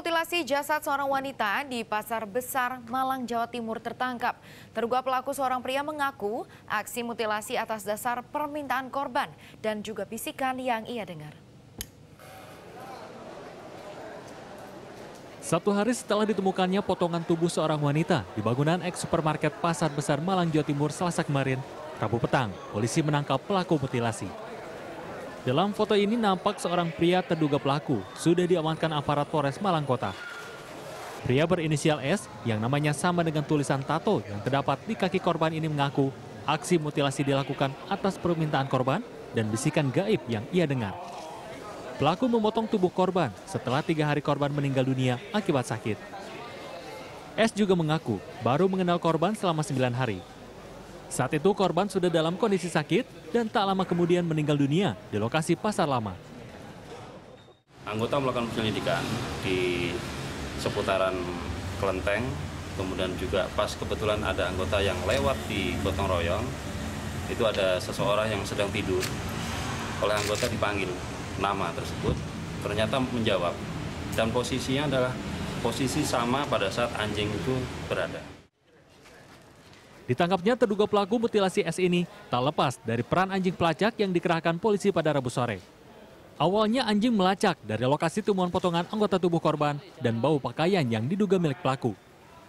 mutilasi jasad seorang wanita di Pasar Besar, Malang, Jawa Timur tertangkap. Terduga pelaku seorang pria mengaku aksi mutilasi atas dasar permintaan korban dan juga bisikan yang ia dengar. Satu hari setelah ditemukannya potongan tubuh seorang wanita di bangunan eks supermarket Pasar Besar Malang, Jawa Timur selasa kemarin, Rabu petang, polisi menangkap pelaku mutilasi. Dalam foto ini nampak seorang pria terduga pelaku sudah diamankan aparat Polres Malang Kota. Pria berinisial S yang namanya sama dengan tulisan tato yang terdapat di kaki korban ini mengaku aksi mutilasi dilakukan atas permintaan korban dan bisikan gaib yang ia dengar. Pelaku memotong tubuh korban setelah tiga hari korban meninggal dunia akibat sakit. S juga mengaku baru mengenal korban selama sembilan hari saat itu korban sudah dalam kondisi sakit dan tak lama kemudian meninggal dunia di lokasi pasar lama. Anggota melakukan penyelidikan di seputaran kelenteng, kemudian juga pas kebetulan ada anggota yang lewat di gotong royong, itu ada seseorang yang sedang tidur. Oleh anggota dipanggil nama tersebut, ternyata menjawab. Dan posisinya adalah posisi sama pada saat anjing itu berada. Ditangkapnya terduga pelaku mutilasi S ini tak lepas dari peran anjing pelacak yang dikerahkan polisi pada Rabu sore. Awalnya anjing melacak dari lokasi temuan potongan anggota tubuh korban dan bau pakaian yang diduga milik pelaku.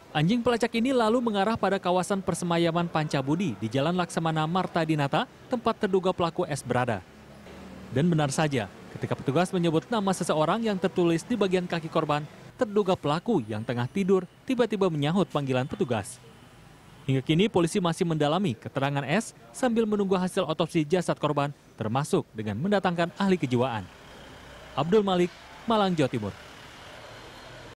Anjing pelacak ini lalu mengarah pada kawasan persemayaman Pancabudi di Jalan Laksamana Marta Dinata, tempat terduga pelaku S berada. Dan benar saja, ketika petugas menyebut nama seseorang yang tertulis di bagian kaki korban, terduga pelaku yang tengah tidur tiba-tiba menyahut panggilan petugas. Hingga kini polisi masih mendalami keterangan S sambil menunggu hasil otopsi jasad korban termasuk dengan mendatangkan ahli kejiwaan. Abdul Malik, Malang, Jawa Timur.